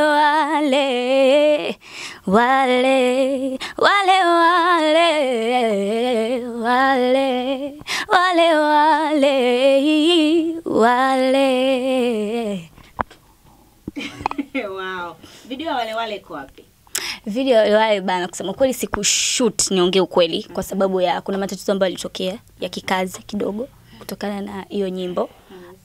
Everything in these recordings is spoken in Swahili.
wale wale wale wale wale wale wale wow. Video ya wale wale iko wapi? video wale bana, kusema kweli sikushoot, niongee ukweli, kwa sababu ya kuna matatizo ambayo yalitokea ya kikazi kidogo kutokana na hiyo nyimbo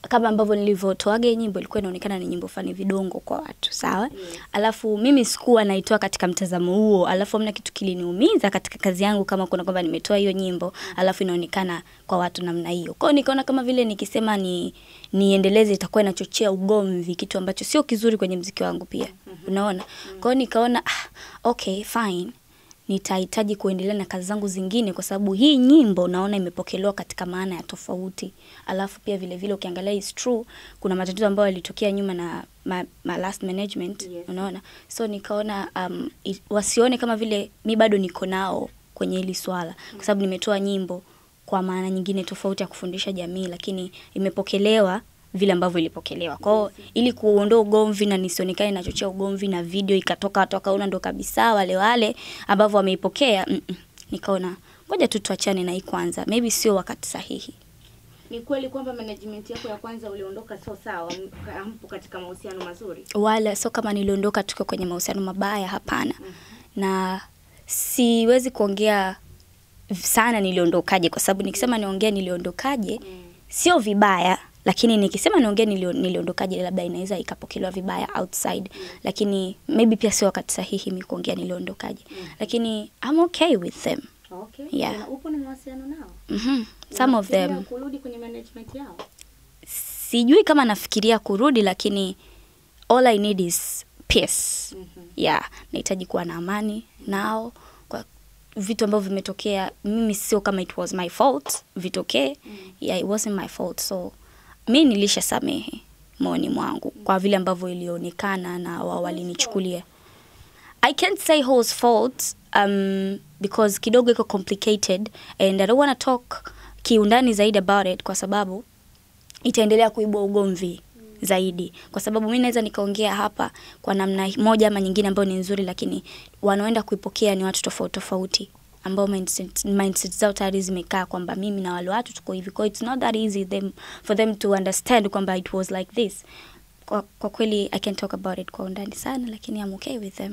kama ambavyo nilivyotoaga hii nyimbo ilikuwa inaonekana ni nyimbo fani vidongo kwa watu sawa. Alafu mimi sikuwa naitoa katika mtazamo huo, alafu amna kitu kiliniumiza katika kazi yangu kama kuna kwamba nimetoa hiyo nyimbo alafu inaonekana kwa watu namna hiyo. kwao nikaona kama vile nikisema ni niendeleze itakuwa inachochea ugomvi, kitu ambacho sio kizuri kwenye mziki wangu pia. Unaona? kwao nikaona ah, okay fine nitahitaji kuendelea na kazi zangu zingine kwa sababu hii nyimbo naona imepokelewa katika maana ya tofauti. Alafu pia vile vile ukiangalia is true kuna matatizo ambayo yalitokea nyuma na ma, ma last management Yes. unaona. So nikaona um, wasione kama vile mi bado niko nao kwenye hili swala kwa sababu nimetoa nyimbo kwa maana nyingine tofauti ya kufundisha jamii lakini imepokelewa vile ambavyo ilipokelewa. Kwa hiyo ili kuondoa ugomvi na nisionekane nachochea ugomvi na video ikatoka watu wakaona ndo kabisa wale wale ambavyo wameipokea mm -mm. Nikaona ngoja tu tuachane na hii kwanza, maybe sio wakati sahihi. Ni kweli kwamba management yako ya kwanza uliondoka sio sawa, hampo katika mahusiano mazuri? Wala sio kama niliondoka tuko kwenye mahusiano mabaya, hapana. mm -hmm. Na siwezi kuongea sana niliondokaje, kwa sababu nikisema niongea niliondokaje mm. sio vibaya lakini nikisema niongee nilio, niliondokaje labda inaweza ikapokelewa vibaya outside lakini maybe pia sio wakati sahihi mi kuongea niliondokaje lakini I'm okay with them Okay. Yeah. Na upo na mawasiliano nao? mm some of them kurudi kwenye management yao? sijui kama nafikiria kurudi lakini all I need is peace mm -hmm. yeah nahitaji kuwa na amani nao kwa vitu ambavyo vimetokea mimi sio kama it was my fault vitokee yeah it wasn't my fault so mi nilisha samehe moyoni mwangu kwa vile ambavyo ilionekana na wao walinichukulia. I can't say who's fault um, because kidogo iko complicated and I don't want to talk kiundani zaidi about it kwa sababu itaendelea kuibwa ugomvi zaidi. Kwa sababu mi naweza nikaongea hapa kwa namna moja ama nyingine ambayo ni nzuri lakini wanaoenda kuipokea ni watu tofauti tofauti ambao mindset, mindset zao tayari zimekaa kwamba mimi na wale watu tuko hivi. Kwa it's not that easy them, for them to understand kwamba it was like this. Kwa, kwa kweli i can talk about it kwa undani sana lakini I'm okay with them